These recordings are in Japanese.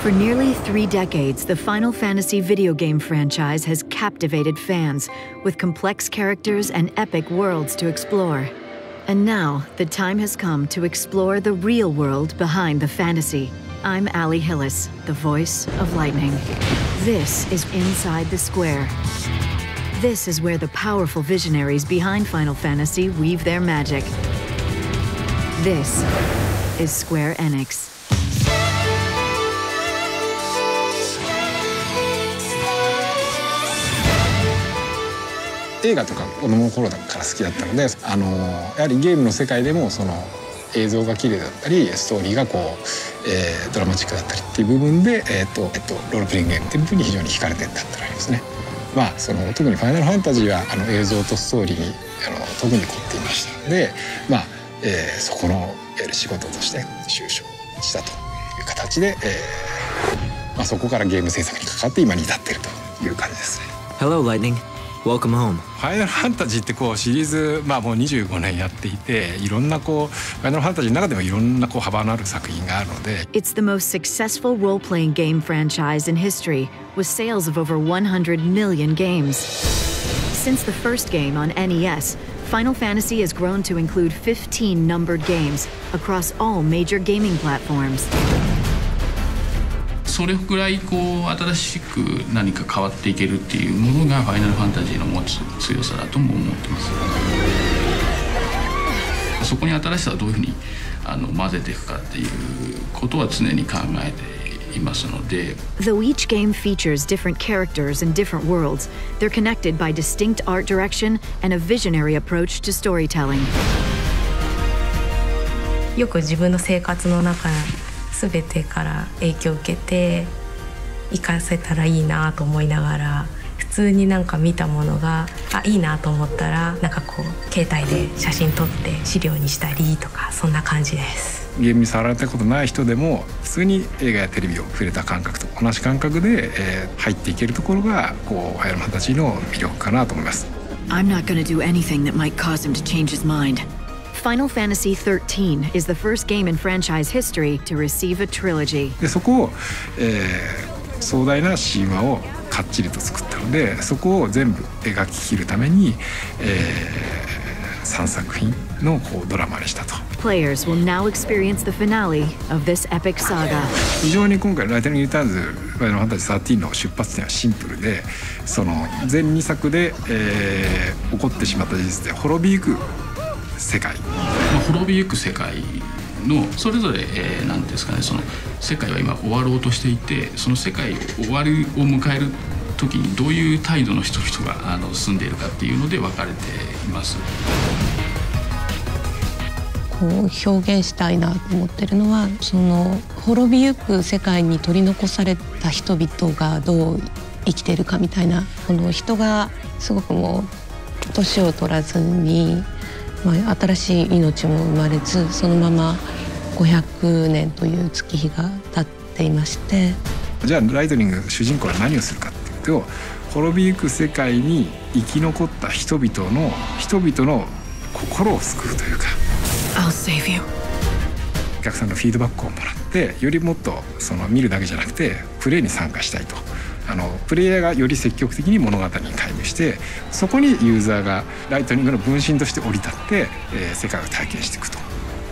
For nearly three decades, the Final Fantasy video game franchise has captivated fans with complex characters and epic worlds to explore. And now, the time has come to explore the real world behind the fantasy. I'm Ali Hillis, the voice of Lightning. This is Inside the Square. This is where the powerful visionaries behind Final Fantasy weave their magic. This is Square Enix. 映画とか子供の頃から好きだったのであのやはりゲームの世界でもその映像が綺麗だったりストーリーがこう、えー、ドラマチックだったりっていう部分で、えーとえっと、ロールプレイングゲームっていう部分に非常に惹かれてったってのありますね。まあ、その特に「ファイナルファンタジーは」あの映像とストーリーにあの特に凝っていましたので、まあえー、そこの仕事として就職したという形で、えーまあ、そこからゲーム制作に関わって今に至っているという感じですね。Hello, Lightning. Welcome home. ファイナルファンタジーってこうシリーズまあもう25年やっていていろんなこうファイナルファンタジーの中でもいろんなこう幅のある作品があるので It's the most successful role-playing game franchise in history with sales of over 100 million games. Since the first game on NES, Final Fantasy has grown to include 15 numbered games across all major gaming platforms. それくらいこう新しく何か変わっていけるっていうものがファイナルファンタジーの持つ強さだとも思ってますそこに新しさをどういうふうにあの混ぜていくかっていうことは常に考えていますので Though each game features different characters and different worlds, they're connected by distinct art direction and a visionary approach to storytelling. よく自分の生活の中全てから影響を受けて活かせたらいいなと思いながら普通になんか見たものがあいいなと思ったらなんかこう携帯で写真撮って資料にしたりとかそんな感じです。ゲームに触られたことない人でも普通に映画やテレビを触れた感覚と同じ感覚で、えー、入っていけるところがこうファイナルファンタジーの魅力かなと思います。I'm not gonna do anything that might cause him to change his mind Final Fantasy XIII is the first game in franchise history to receive a trilogy. でそこを、えー、壮大な神話をかっちりと作ったのでそこを全部描ききるために、えー、3作品のこうドラマにしたと。Players will now experience the finale of this epic saga. 非常に今回の「ライトニング・リターンズ」「ファイナルファンタジー13」の出発点はシンプルでその全2作で、えー、起こってしまった事実で滅びゆく世界、まあ、滅びゆく世界のそれぞれ何、えー、なんですかねその世界は今終わろうとしていてその世界を終わりを迎える時にどういう態度の人々があの住んでいるかっていうので分かれています。こう表現したいなと思ってるのはその滅びゆく世界に取り残された人々がどう生きてるかみたいなこの人がすごくもう年を取らずにまあ、新しい命も生まれずそのまま500年という月日が経っていまして。じゃあライトニング主人公は何をするかっていうと滅びゆく世界に生き残った人々の人々の心を救うというか。お客さんのフィードバックをもらってよりもっとその見るだけじゃなくてプレーに参加したいとあのプレイヤーがより積極的に物語に介入してそこにユーザーがライトニングの分身として降り立って、えー、世界を体験していくと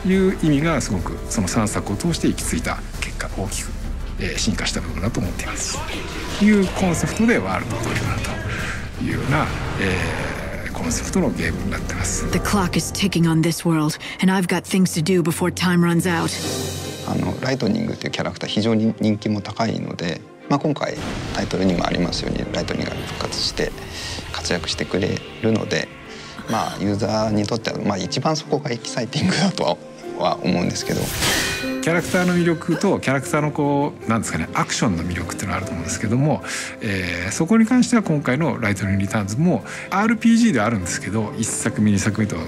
いう意味がすごくその3作を通して行き着いた結果大きく、えー、進化した部分だと思っています。いうコンセプトでワールドドリブンというような、えー、コンセプトのゲームになってます。The clock is ticking on this world, and I've got things to do before time runs out. あのライトニングというキャラクター非常に人気も高いのでまあ、今回タイトルにもありますようにライトニングが復活して活躍してくれるので、まあ、ユーザーにとっては、まあ、一番そこがエキサイティングだとは は思うんですけど。キャラクターの魅力とキャラクターのこうなんですかねアクションの魅力っていうのがあると思うんですけども、えー、そこに関しては今回の「ライトニング・リターンズ」も RPG ではあるんですけど1作目2作目とは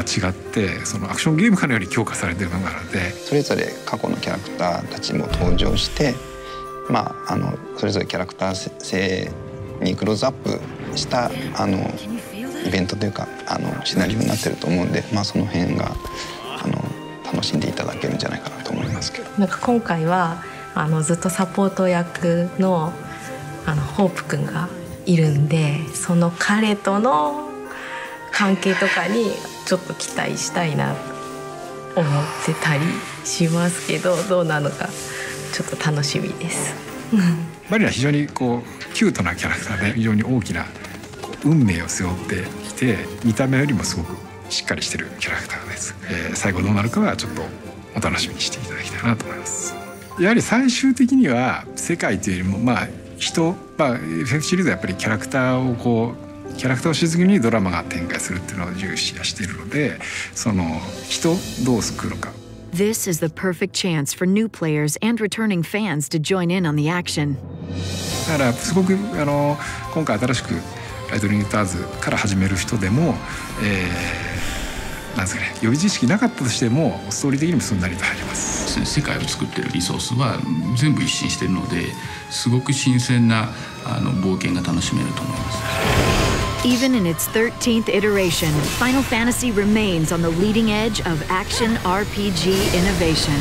違ってそのアクションゲームかのように強化されてるのがあるのでそれぞれ過去のキャラクターたちも登場してまあ、あのそれぞれキャラクター性にクローズアップしたあのイベントというかあのシナリオになってると思うんで、まあ、その辺があの楽しんでいただけるんじゃないかなと思いますけど。なんか今回はあのずっとサポート役のあのホープ君がいるんでその彼との関係とかにちょっと期待したいなと思ってたりしますけどどうなのかちょっと楽しみです。マリナ非常にこうキュートなキャラクターで非常に大きな運命を背負っていて見た目よりもすごくしっかりしてるキャラクターです、えー、最後どうなるかはちょっとお楽しみにしていただきたいなと思います。やはり最終的には世界というよりもまあ人まあ FF シリーズはやっぱりキャラクターをこうキャラクターをしずぎにドラマが展開するっていうのを重視しているのでその人どう救うのか。This is the perfect chance for new players and returning fans to join in on the action. だからすごくあの今回新しくライトニングターズから始める人でも、えー、なんですかね予備知識なかったとしてもストーリー的にもすんなりと入ります世界を作ってるリソースは全部一新してるのですごく新鮮なあの冒険が楽しめると思います。Even in its 13th iteration, Final Fantasy remains on the leading edge of action RPG innovation.